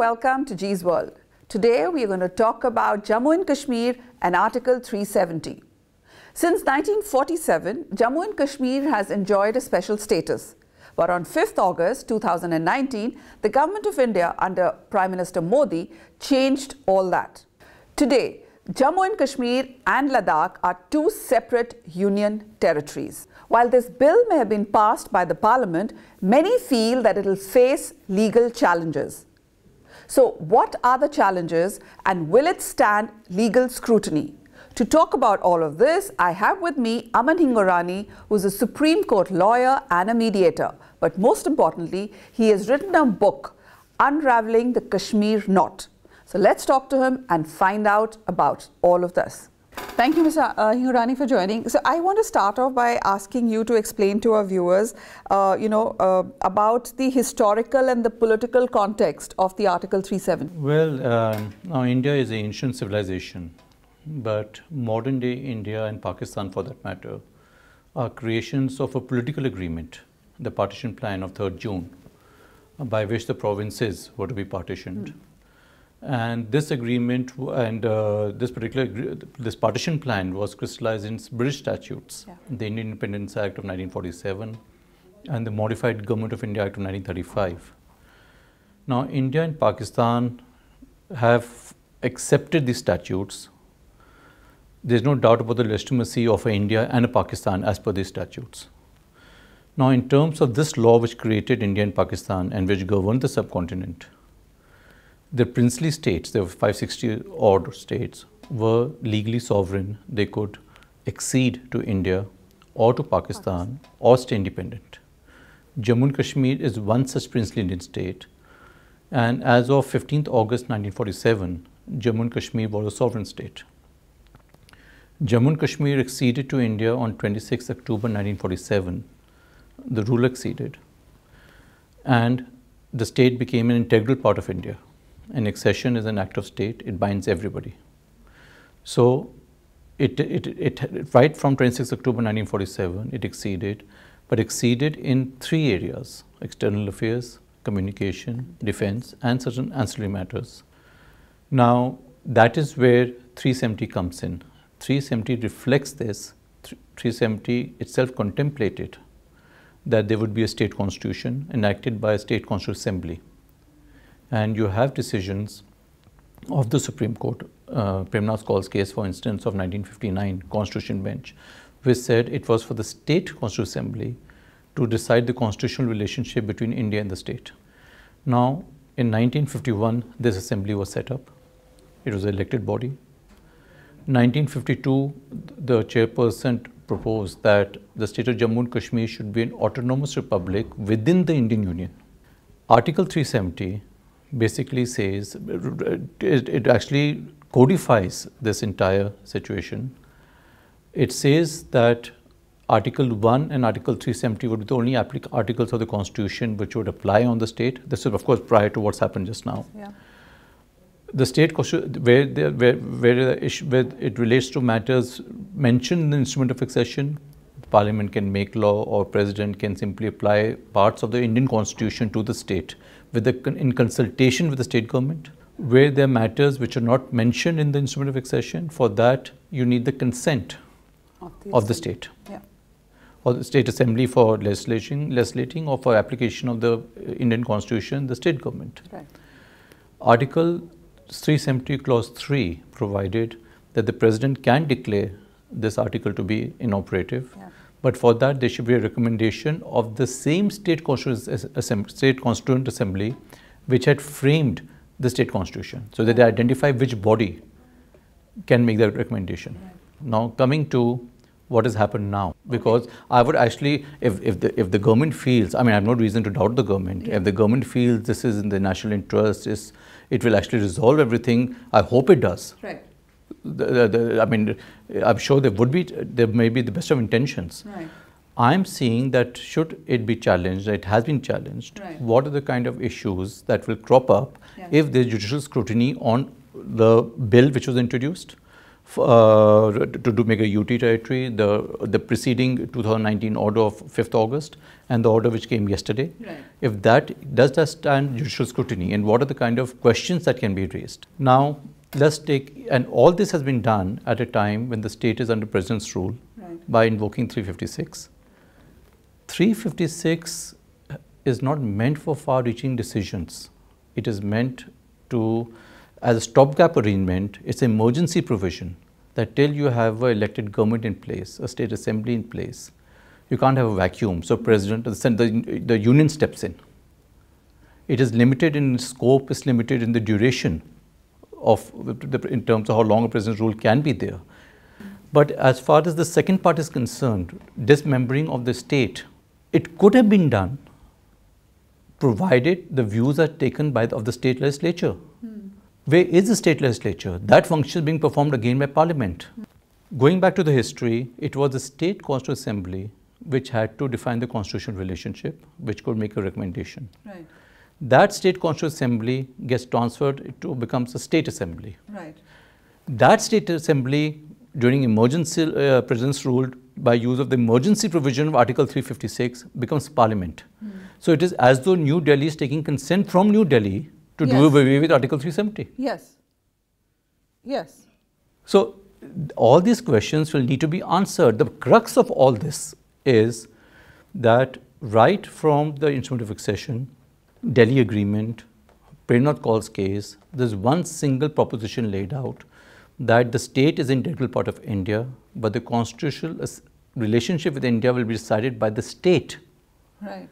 welcome to G's World. Today we are going to talk about Jammu and Kashmir and Article 370. Since 1947, Jammu and Kashmir has enjoyed a special status. But on 5th August 2019, the Government of India under Prime Minister Modi changed all that. Today, Jammu and Kashmir and Ladakh are two separate union territories. While this bill may have been passed by the parliament, many feel that it will face legal challenges. So what are the challenges and will it stand legal scrutiny? To talk about all of this, I have with me Aman Hingorani, who is a Supreme Court lawyer and a mediator. But most importantly, he has written a book, Unraveling the Kashmir Knot. So let's talk to him and find out about all of this. Thank you, Mr. Uh, Hingorani, for joining. So I want to start off by asking you to explain to our viewers, uh, you know, uh, about the historical and the political context of the Article 370. Well, um, now India is an ancient civilization, but modern day India and Pakistan, for that matter, are creations of a political agreement, the partition plan of 3rd June, by which the provinces were to be partitioned. Mm. And this agreement and uh, this particular this partition plan was crystallized in British statutes, yeah. the Indian Independence Act of 1947 and the Modified Government of India Act of 1935. Now, India and Pakistan have accepted these statutes. There's no doubt about the legitimacy of India and Pakistan as per these statutes. Now, in terms of this law which created India and Pakistan and which governed the subcontinent, the princely states, there were 560 odd states, were legally sovereign. They could accede to India or to Pakistan or stay independent. Jammu and Kashmir is one such princely Indian state. And as of 15th August 1947, Jammu and Kashmir was a sovereign state. Jammu and Kashmir acceded to India on 26 October 1947. The rule acceded. And the state became an integral part of India and accession is an act of state, it binds everybody. So it, it, it, right from 26 October 1947, it acceded, but acceded in three areas, external affairs, communication, defense, and certain ancillary matters. Now, that is where 370 comes in. 370 reflects this. 370 itself contemplated that there would be a state constitution enacted by a state constitutional assembly and you have decisions of the Supreme Court, uh, Premnath case, for instance, of 1959 Constitution Bench, which said it was for the State Constitutional Assembly to decide the constitutional relationship between India and the state. Now, in 1951, this assembly was set up. It was an elected body. 1952, the chairperson proposed that the state of Jammu and Kashmir should be an autonomous republic within the Indian Union. Article 370 basically says, it, it actually codifies this entire situation. It says that Article 1 and Article 370 would be the only articles of the Constitution which would apply on the state. This is, of course, prior to what's happened just now. Yeah. The state where, the, where, where, issue, where it relates to matters mentioned in the instrument of accession, Parliament can make law or President can simply apply parts of the Indian Constitution to the state with the, in consultation with the state government. Where there are matters which are not mentioned in the instrument of accession, for that you need the consent of the, of the state. Yeah. Or the state assembly for legislating, legislating or for application of the uh, Indian constitution, the state government. Right. Article 370 clause 3 provided that the president can declare this article to be inoperative. Yeah. But for that, there should be a recommendation of the same state constituent, state constituent assembly which had framed the state constitution so that they identify which body can make that recommendation. Now, coming to what has happened now, because. I would actually, if, if, the, if the government feels, I mean, I have no reason to doubt the government, yeah. if the government feels this is in the national interest, is, it will actually resolve everything, I hope it does. Right the, the, I mean, I'm sure there would be, there may be the best of intentions. Right. I'm seeing that should it be challenged, it has been challenged, right. what are the kind of issues that will crop up yeah. if there's judicial scrutiny on the bill which was introduced? uh, to, to make a UT territory, the, the preceding 2019 order of 5th August and the order which came yesterday. Right. If that, does that stand judicial scrutiny and what are the kind of questions that can be raised? Now, let's take, and all this has been done at a time when the state is under president's rule Right. by invoking 356. 356 is not meant for far-reaching decisions. It is meant to, as a stopgap arrangement, it's an emergency provision that till you have an elected government in place, a state assembly in place, you can't have a vacuum. So president, the, the, the union steps in. It is limited in scope, it's limited in the duration of, the, in terms of how long a president's rule can be there. But as far as the second part is concerned, dismembering of the state, it could have been done provided the views are taken by the, of the state legislature. Hmm. Where is the state legislature? That function is being performed again by parliament. Going back to the history, it was the state constitutional assembly which had to define the constitutional relationship, which could make a recommendation. Right. That state constitutional assembly gets transferred to becomes a state assembly. Right. That state assembly during emergency uh, president's rule by use of the emergency provision of article 356 becomes parliament so it is as though new delhi is taking consent from new delhi to do away with article 370 Yes. Yes. so all these questions will need to be answered the crux of all this is that right from the instrument of accession delhi agreement Premnath Kaul's case, there's one single proposition laid out that the state is an integral part of India, but the constitutional relationship with India will be decided by the state. Right.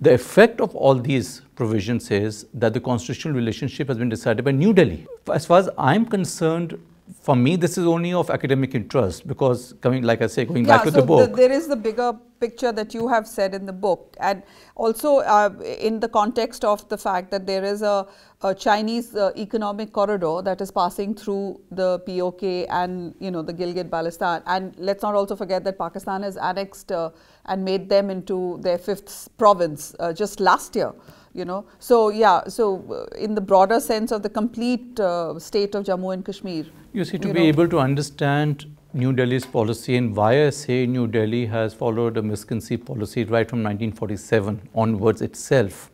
The effect of all these provisions is that the constitutional relationship has been decided by New Delhi. As far as I'm concerned, for me, this is only of academic interest because coming, like I say, going back to so the book. there is the bigger picture that you have said in the book, and also uh, in the context of the fact that there is a, a Chinese uh, economic corridor that is passing through the POK and you know the Gilgit-Baltistan, and let's not also forget that Pakistan has annexed uh, and made them into their fifth province uh, just last year. You know, so yeah, so uh, in the broader sense of the complete uh, state of Jammu and Kashmir, You see, to you be know. able to understand New Delhi's policy and why I say New Delhi has followed a misconceived policy right from 1947 onwards itself,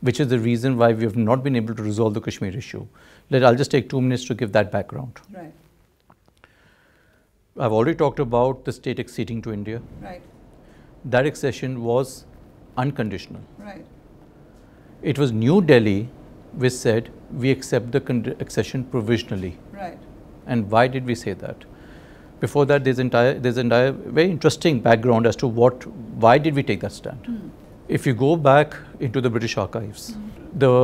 which is the reason why we have not been able to resolve the Kashmir issue. Let, I'll just take two minutes to give that background. right, I've already talked about the state acceding to India. right, That accession was unconditional. right, It was New Delhi which said we accept the con- accession provisionally. right. And why did we say that? Before that, there's entire there's entire very interesting background as to what why did we take that stand. Hmm. If you go back into the British archives, hmm. the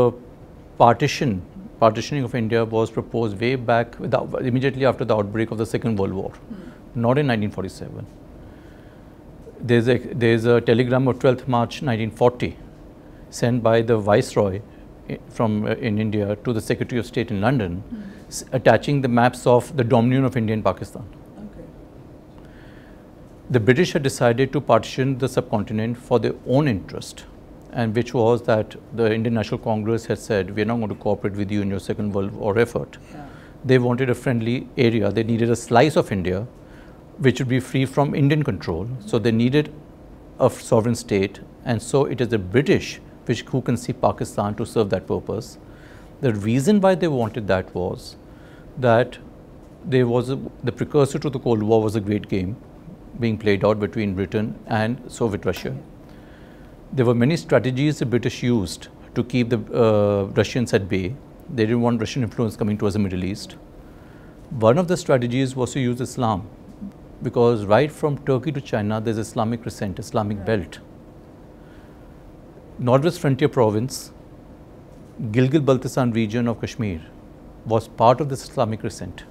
partition partitioning of India was proposed way back without, immediately after the outbreak of the Second World War, hmm. not in 1947. There's a there's a telegram of 12th March 1940 sent by the viceroy from uh, in India to the Secretary of State in London, s- attaching the maps of the dominion of India and Pakistan. Okay. The British had decided to partition the subcontinent for their own interest, and which was that the Indian National Congress had said, "We are not going to cooperate with you in your Second World War effort." Yeah. They wanted a friendly area. They needed a slice of India, which would be free from Indian control. So they needed a sovereign state, and so it is the British which who can see Pakistan to serve that purpose. The reason why they wanted that was that there was a, the precursor to the Cold War was a great game being played out between Britain and Soviet Russia. There were many strategies the British used to keep the uh, Russians at bay. They didn't want Russian influence coming towards the Middle East. One of the strategies was to use Islam because right from Turkey to China, there's Islamic crescent, Islamic belt. Northwest Frontier Province, Gilgit-Baltistan region of Kashmir was part of this Islamic crescent.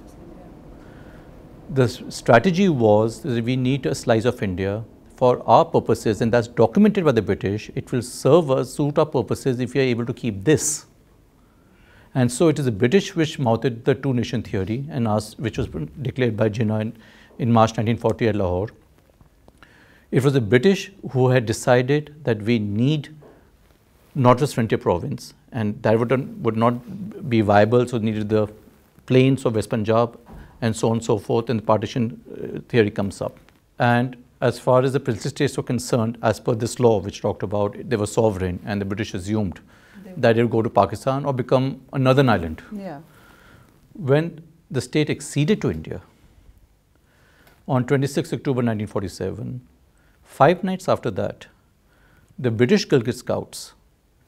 The strategy was that we need a slice of India for our purposes, and that's documented by the British. It will serve us, suit our purposes if we are able to keep this. And so it is the British which mounted the two nation theory and asked, which was declared by Jinnah in, in March 1940 at Lahore. It was the British who had decided that we need Northwest Frontier Province, and that would, would not be viable, so needed the plains of West Punjab and so on and so forth, and the partition uh, theory comes up. And as far as the princely states were concerned, as per this law, which talked about they were sovereign, and the British assumed that it would go to Pakistan or become a northern island. Yeah. When the state acceded to India on 26 October 1947, five nights after that, the British Gilgit Scouts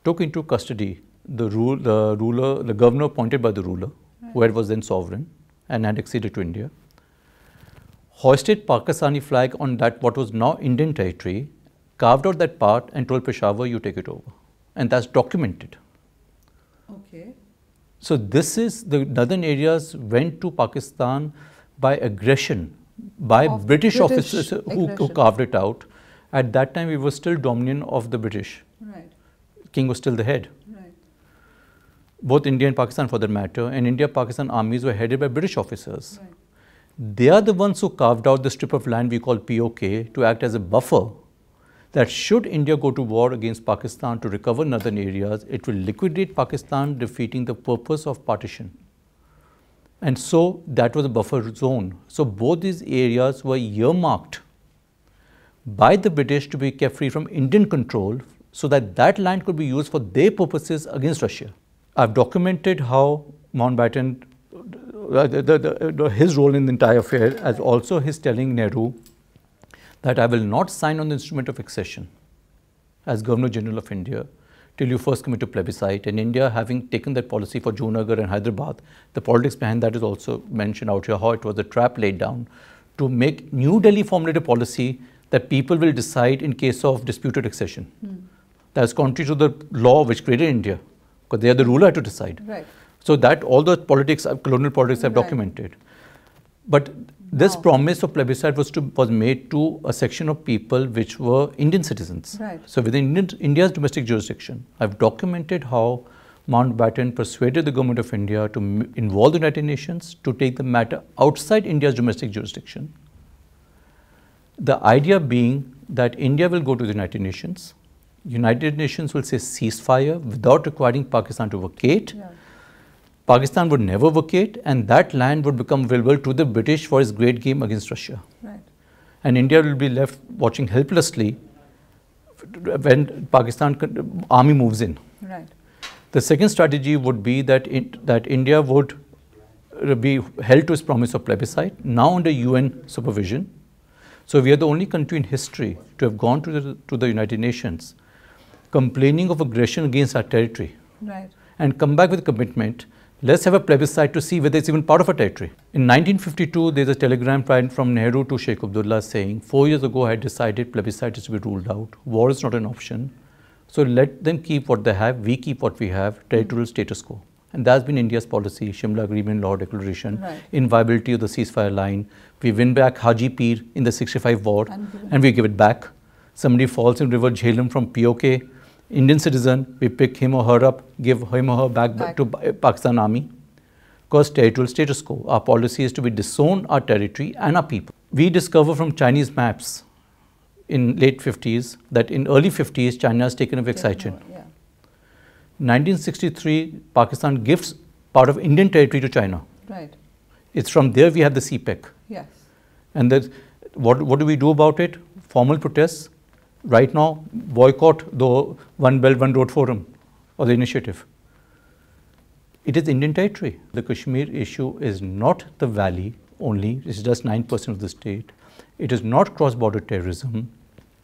took into custody the, rule, the ruler, the governor appointed by the ruler, who was then sovereign and had acceded to India, hoisted Pakistani flag on that what was now Indian territory, carved out that part and told Peshawar, you take it over. And that's documented. Okay. So this is the northern areas went to Pakistan by aggression, by Of British, British officers who, who carved it out. At that time, we were still dominion of the British. Right. King was still the head. Right. Both India and Pakistan, for that matter, and India-Pakistan armies were headed by British officers. Right. They are the ones who carved out the strip of land we call POK to act as a buffer that should India go to war against Pakistan to recover northern areas, it will liquidate Pakistan, defeating the purpose of partition. And so that was a buffer zone. So both these areas were earmarked by the British to be kept free from Indian control so that that land could be used for their purposes against Russia. I've documented how Mountbatten, uh, the, the, the, the- his role in the entire affair, as also his telling Nehru that I will not sign on the instrument of accession as Governor General of India till you first commit to plebiscite. And India, having taken that policy for Junagadh and Hyderabad, the politics behind that is also mentioned out here, how it was a trap laid down to make New Delhi formulate a policy that people will decide in case of disputed accession. That is contrary to the law which created India, because they are the ruler to decide. Right. So that all the politics, uh, colonial politics, have Right. documented. But this Wow. promise of plebiscite was to was made to a section of people which were Indian citizens. Right. So within Indian, India's domestic jurisdiction, I've documented how Mountbatten persuaded the government of India to m- involve the United Nations to take the matter outside India's domestic jurisdiction. The idea being that India will go to the United Nations. United Nations will say ceasefire without requiring Pakistan to vacate. Yeah. Pakistan would never vacate, and that land would become available to the British for its great game against Russia. Right. And India will be left watching helplessly when Pakistan army moves in. Right. The second strategy would be that in, that India would be held to its promise of plebiscite now under UN supervision. So we are the only country in history to have gone to the, to the United Nations complaining of aggression against our territory Right. and come back with a commitment. Let's have a plebiscite to see whether it's even part of a territory. In 1952, there's a telegram from- from Nehru to Sheikh Abdullah saying, Four years ago, I had decided plebiscite is to be ruled out. War is not an option. So let them keep what they have, we keep what we have, territorial status quo. And that's been India's policy Shimla Agreement, Lahore Declaration, Right. inviolability of the ceasefire line. We win back Haji Pir in the 65 war And and we give it back. Somebody falls in River Jhelum from POK, Indian citizen, we pick him or her up, give him or her back, Back. to Pakistan Army. Because territorial status quo. Our policy is to be disown our territory and our people. We discover from Chinese maps in late 50s that in early 50s China has taken away Aksai Chin. Yeah. 1963 Pakistan gives part of Indian territory to China. Right. It's from there we have the CPEC. Yes. And that, what, what do we do about it? Formal protests. Right now, boycott the One Belt, One Road Forum or the initiative. It is Indian territory. The Kashmir issue is not the valley only, it's just 9% of the state. It is not cross border terrorism.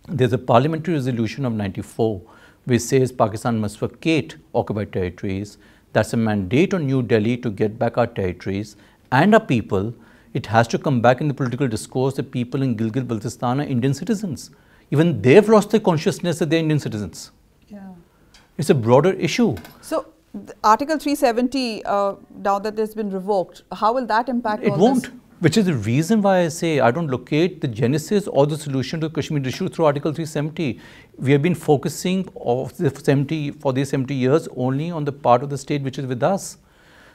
There's a parliamentary resolution of 94 which says Pakistan must vacate occupied territories. That's a mandate on New Delhi to get back our territories and our people. It has to come back in the political discourse that people in Gilgit Baltistan are Indian citizens. Even they've lost their consciousness that they're Indian citizens. Yeah. It's a broader issue. So, Article 370, uh, now that it's been revoked, how will that impact It won't. this? Which is the reason why I say I don't locate the genesis or the solution to the Kashmir issue through Article 370. We have been focusing of the 70 for these 70 years only on the part of the state which is with us.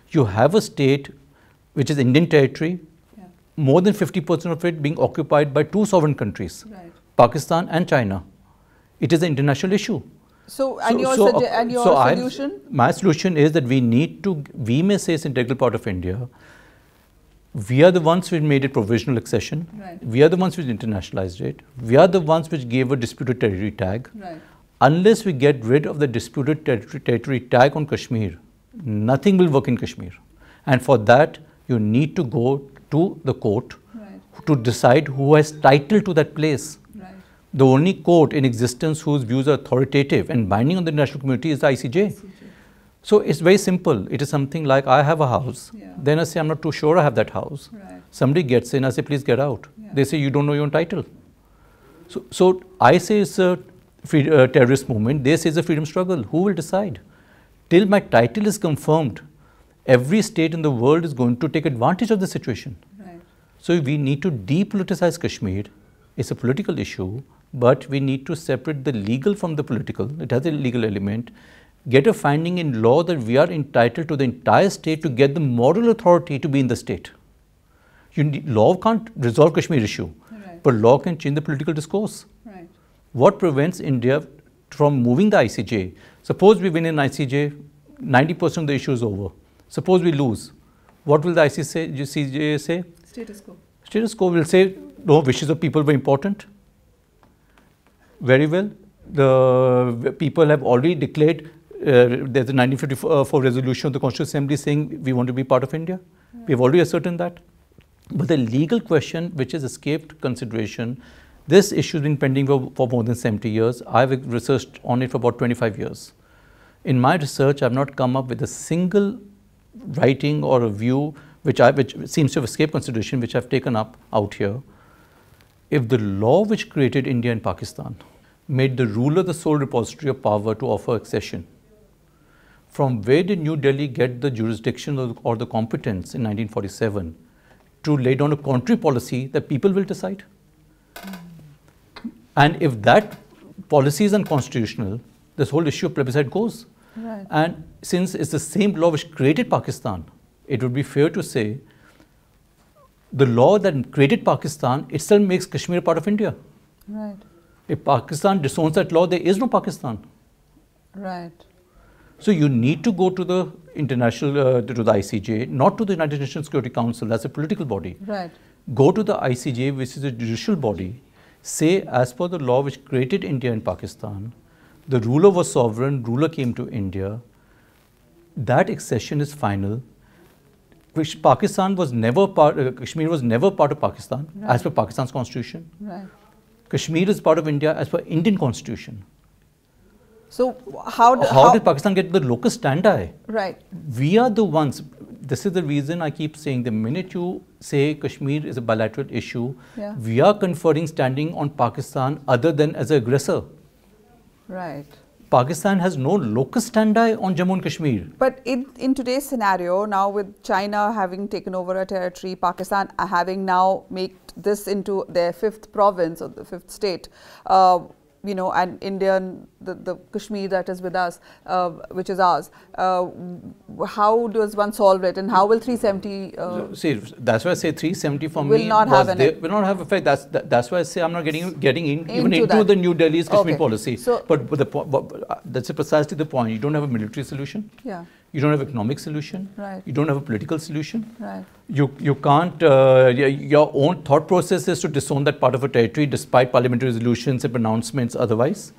You have a state which is Indian territory, Yeah. more than 50% of it being occupied by two sovereign countries, Right. Pakistan and China. It is an international issue. So, and So- your, so, uh, and your so solution? My solution is that we need to, we may say it's an integral part of India. We are the ones who made it provisional accession. Right. We are the ones which internationalized it. We are the ones which gave a disputed territory tag. Right. Unless we get rid of the disputed territory, territory tag on Kashmir, nothing will work in Kashmir. And for that, you need to go to the court Right. to decide who has title to that place. The only court in existence whose views are authoritative and binding on the international community is the ICJ. So it's very simple. It is something like I have a house. Yeah. Then I say, I'm not too sure I have that house. Right. Somebody gets in, I say, please get out. Yeah. They say, you don't know your own title. So, so I say it's a free, uh, terrorist movement. They say it's a freedom struggle. Who will decide? Till my title is confirmed, every state in the world is going to take advantage of the situation. Right. So we need to depoliticize Kashmir. It's a political issue, but we need to separate the legal from the political. It has a legal element. Get a finding in law that we are entitled to the entire state to get the moral authority to be in the state. You need, law can't resolve Kashmir issue, Right. but law can change the political discourse. Right. What prevents India from moving the ICJ? Suppose we win in ICJ, 90% of the issue is over. Suppose we lose. What will the ICJ say? Status quo. Status quo will say, no, wishes of people were important. Very well. The people have already declared, uh, there's a 1954 resolution of the Constitutional Assembly saying we want to be part of India. We have already ascertained that. But the legal question which has escaped consideration, this issue has been pending for, for more than 70 years. I've researched on it for about 25 years. In my research, I've not come up with a single writing or a view which, I, which seems to have escaped consideration, which I've taken up out here. If the law which created India and Pakistan made the ruler the sole repository of power to offer accession, from where did New Delhi get the jurisdiction or, or the competence in 1947 to lay down a contrary policy that people will decide? Hmm. And if that policy is unconstitutional, this whole issue of plebiscite goes. Right. And since it's the same law which created Pakistan, it would be fair to say the law that created Pakistan itself makes Kashmir part of India. Right. If Pakistan disowns that law, there is no Pakistan. Right. So you need to go to the international, uh, to the ICJ, not to the United Nations Security Council. That's a political body. Right. Go to the ICJ, which is a judicial body. Say, as per the law which created India and Pakistan, the ruler was sovereign. Ruler came to India. That accession is final. Which Pakistan was never part. Uh, Kashmir was never part of Pakistan as per Pakistan's constitution. Right. Kashmir is part of India as per Indian constitution. So how, do, How, did Pakistan get the locus standi? right? We are the ones. This is the reason I keep saying the minute you say Kashmir is a bilateral issue, Yeah. we are conferring standing on Pakistan other than as an aggressor. Right. Pakistan has no locus standi on Jammu and Kashmir. But in, in today's scenario, now with China having taken over a territory, Pakistan having now made this into their fifth province or the fifth state, uh, you know, and India, and the, the Kashmir that is with us, uh, which is ours, uh, how does one solve it and how will 370 uh, See, that's why I say 370 for Will me not have an will not have effect. That's that, that's why I say I'm not getting getting in, even Into into that. the New Delhi's Kashmir Okay. policy. So- but, but the po- but, uh, that's precisely the point. You don't have a military solution. Yeah. You don't have economic solution. Right. You don't have a political solution. Right. You, you can't, uh, your own thought process is to disown that part of a territory despite parliamentary resolutions and pronouncements otherwise.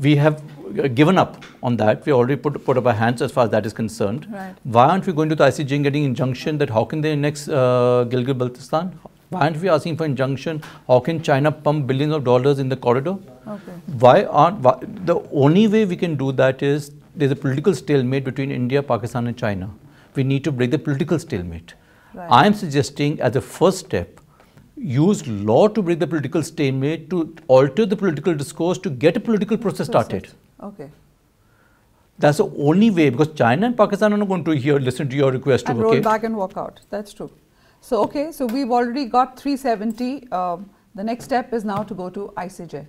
We have uh, given up on that. We already put, put up our hands as far as that is concerned. Right. Why aren't we going to the ICJ and getting injunction that how can they annex uh, Gilgit-Baltistan? Why aren't we asking for injunction? How can China pump billions of dollars in the corridor? Okay. Why aren't, why, the only way we can do that is there's a political stalemate between India, Pakistan and China. We need to break the political stalemate. Right. I am suggesting as a first step, use law to break the political stalemate, to alter the political discourse, to get a political process started. Okay. That's the only way because China and Pakistan are not going to hear, listen to your request to and okay. roll back and walk out. That's true. So, okay, so we've already got 370. Um, the next step is now to go to ICJ.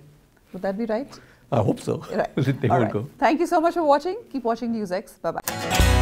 Would that be right? I hope so. Right. they All will right. go. Thank you so much for watching. Keep watching NewsX. Bye bye.